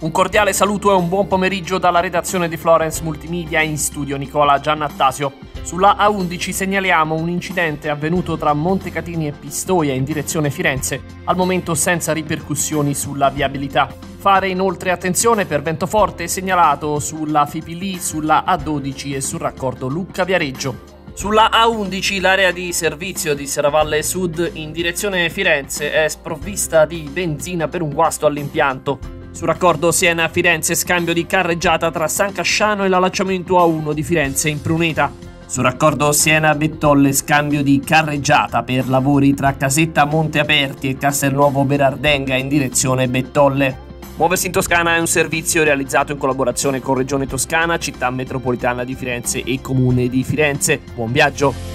Un cordiale saluto e un buon pomeriggio dalla redazione di Florence Multimedia in studio Nicola Giannattasio. Sulla A11 segnaliamo un incidente avvenuto tra Montecatini e Pistoia in direzione Firenze, al momento senza ripercussioni sulla viabilità. Fare inoltre attenzione per vento forte segnalato sulla Fipili, sulla A12 e sul raccordo Lucca-Viareggio. Sulla A11 l'area di servizio di Serravalle Sud in direzione Firenze è sprovvista di benzina per un guasto all'impianto. Sul raccordo Siena-Firenze scambio di carreggiata tra San Casciano e l'allacciamento A1 di Firenze in Pruneta. Sul raccordo Siena-Bettolle scambio di carreggiata per lavori tra Casetta Monte Aperti e Castelnuovo Berardenga in direzione Bettolle. Muoversi in Toscana è un servizio realizzato in collaborazione con Regione Toscana, Città Metropolitana di Firenze e Comune di Firenze. Buon viaggio!